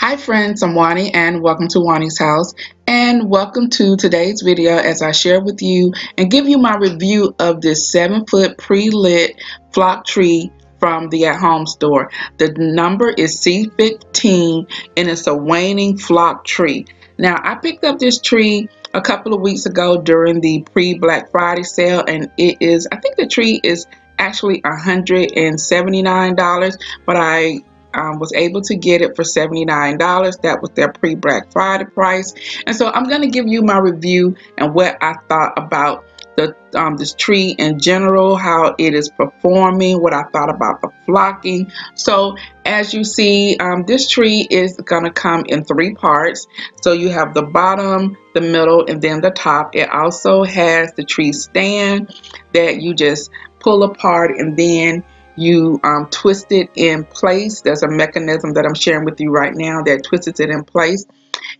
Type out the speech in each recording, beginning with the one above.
Hi friends, I'm Juani and welcome to Juani's house and welcome to today's video as I share with you and give you my review of this 7 foot pre-lit flock tree from the at home store. The number is C15 and it's a waning flock tree. Now I picked up this tree a couple of weeks ago during the pre-Black Friday sale and it is, I think the tree is actually $179 but I um, was able to get it for $79. That was their pre-Black Friday price. And so I'm going to give you my review and what I thought about the um, this tree in general, how it is performing, what I thought about the flocking. So as you see, um, this tree is going to come in three parts. So you have the bottom, the middle, and then the top. It also has the tree stand that you just pull apart and then you um, twist it in place. There's a mechanism that I'm sharing with you right now that twists it in place.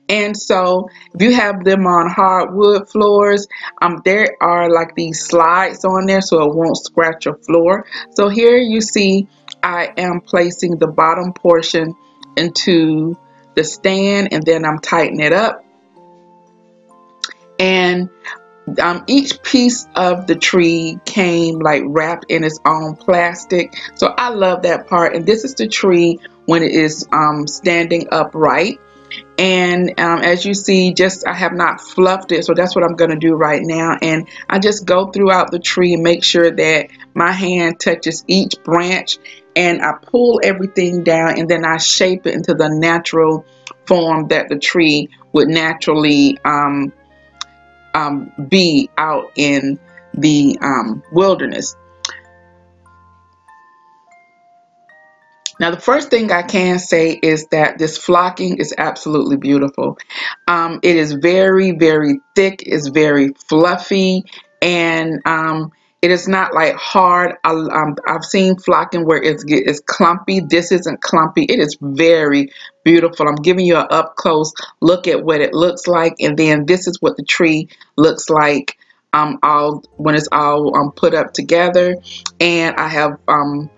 And so if you have them on hardwood floors, um, there are like these slides on there so it won't scratch your floor. So here you see I am placing the bottom portion into the stand and then I'm tightening it up. And um, each piece of the tree came like wrapped in its own plastic. So I love that part. And this is the tree when it is um, standing upright. And um, as you see, just I have not fluffed it. So that's what I'm going to do right now. And I just go throughout the tree and make sure that my hand touches each branch. And I pull everything down and then I shape it into the natural form that the tree would naturally um, um, be out in the um, wilderness. Now, the first thing I can say is that this flocking is absolutely beautiful. Um, it is very, very thick, it's very fluffy, and um, it is not like hard. I, um, I've seen flocking where it's, it's clumpy. This isn't clumpy. It is very beautiful. I'm giving you an up close look at what it looks like. And then this is what the tree looks like um, all when it's all um, put up together. And I have um,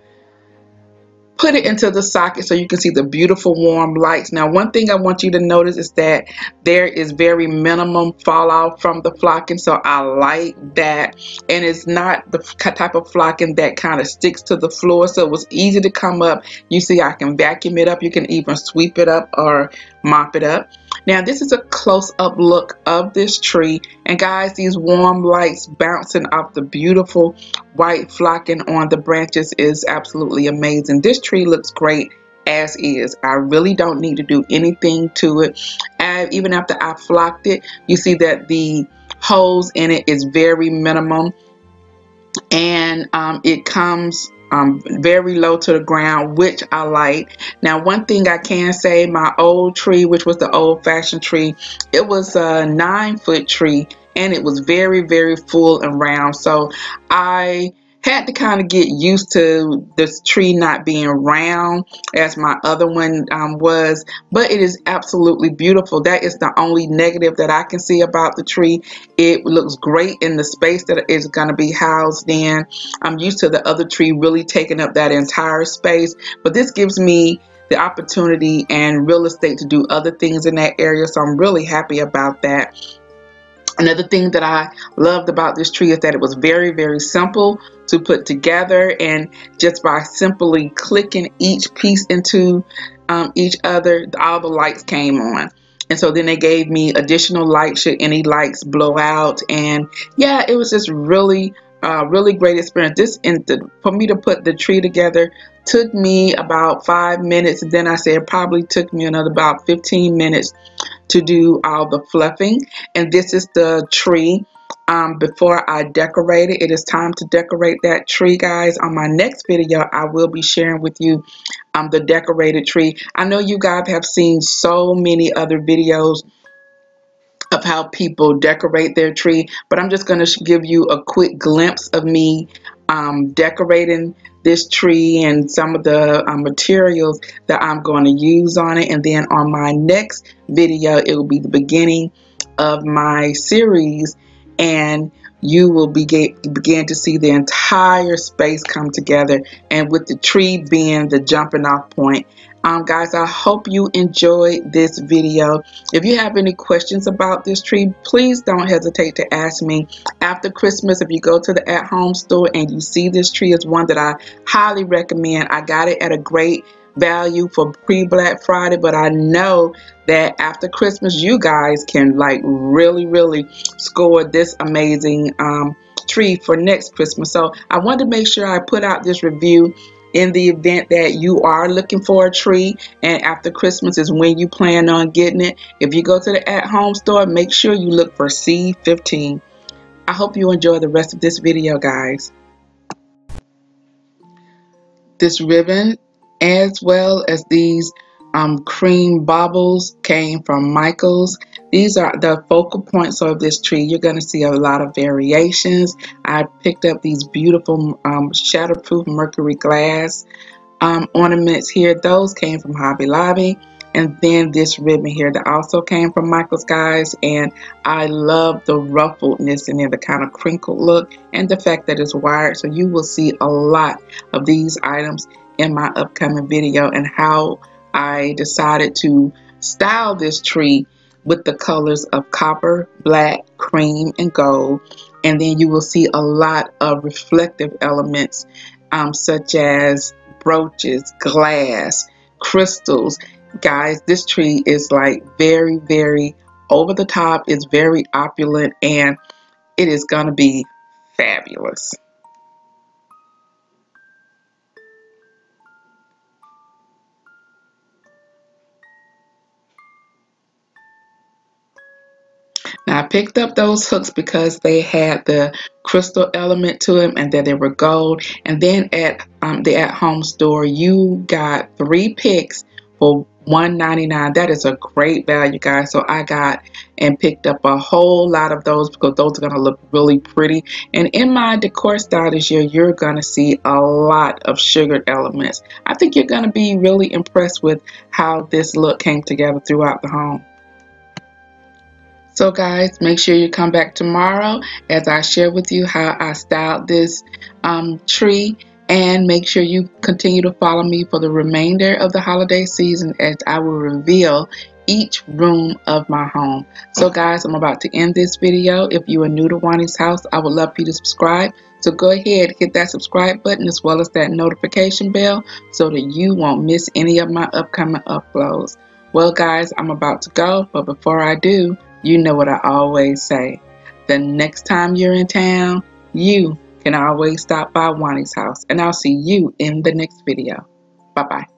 put it into the socket so you can see the beautiful warm lights. Now, one thing I want you to notice is that there is very minimum fallout from the flocking, so I like that. And it's not the type of flocking that kind of sticks to the floor, so it was easy to come up. You see, I can vacuum it up. You can even sweep it up or mop it up. Now this is a close-up look of this tree and guys these warm lights bouncing off the beautiful white flocking on the branches is absolutely amazing. This tree looks great as is. I really don't need to do anything to it. And even after I flocked it, you see that the holes in it is very minimum and um, it comes um, very low to the ground, which I like. Now, one thing I can say, my old tree, which was the old-fashioned tree, it was a nine-foot tree, and it was very, very full and round. So I had to kind of get used to this tree not being round as my other one um, was but it is absolutely beautiful. That is the only negative that I can see about the tree. It looks great in the space that it's going to be housed in. I'm used to the other tree really taking up that entire space but this gives me the opportunity and real estate to do other things in that area so I'm really happy about that Another thing that I loved about this tree is that it was very, very simple to put together and just by simply clicking each piece into um, each other, all the lights came on. And so then they gave me additional light should any lights blow out. And yeah, it was just really, uh, really great experience. This and for me to put the tree together took me about five minutes. Then I said probably took me another about 15 minutes to do all the fluffing. And this is the tree um, before I decorate it. It is time to decorate that tree, guys. On my next video, I will be sharing with you um, the decorated tree. I know you guys have seen so many other videos of how people decorate their tree, but I'm just going to give you a quick glimpse of me um, decorating this tree and some of the uh, materials that I'm going to use on it. And then on my next video, it will be the beginning of my series and you will begin, begin to see the entire space come together. And with the tree being the jumping off point, um, guys I hope you enjoyed this video. If you have any questions about this tree please don't hesitate to ask me. After Christmas if you go to the at-home store and you see this tree is one that I highly recommend. I got it at a great value for pre-Black Friday, but I know that after Christmas, you guys can like really, really score this amazing um, tree for next Christmas. So I wanted to make sure I put out this review in the event that you are looking for a tree and after Christmas is when you plan on getting it. If you go to the at-home store, make sure you look for C15. I hope you enjoy the rest of this video, guys. This ribbon as well as these um, cream baubles came from Michaels. These are the focal points of this tree. You're going to see a lot of variations. I picked up these beautiful um, shatterproof mercury glass um, ornaments here. Those came from Hobby Lobby. And then this ribbon here that also came from Michael's guys. And I love the ruffledness and the kind of crinkled look and the fact that it's wired. So you will see a lot of these items in my upcoming video and how I decided to style this tree with the colors of copper, black, cream, and gold. And then you will see a lot of reflective elements um, such as brooches, glass, crystals. Guys, this tree is like very, very over the top. It's very opulent and it is going to be fabulous. I picked up those hooks because they had the crystal element to them and that they were gold. And then at um, the at-home store, you got three picks for $1.99. That is a great value, guys. So I got and picked up a whole lot of those because those are going to look really pretty. And in my decor style this year, you're going to see a lot of sugared elements. I think you're going to be really impressed with how this look came together throughout the home. So guys, make sure you come back tomorrow as I share with you how I styled this um, tree and make sure you continue to follow me for the remainder of the holiday season as I will reveal each room of my home. So guys, I'm about to end this video. If you are new to Juani's house, I would love for you to subscribe. So go ahead, hit that subscribe button as well as that notification bell so that you won't miss any of my upcoming uploads. Well guys, I'm about to go, but before I do, you know what I always say. The next time you're in town, you can always stop by Juani's house. And I'll see you in the next video. Bye-bye.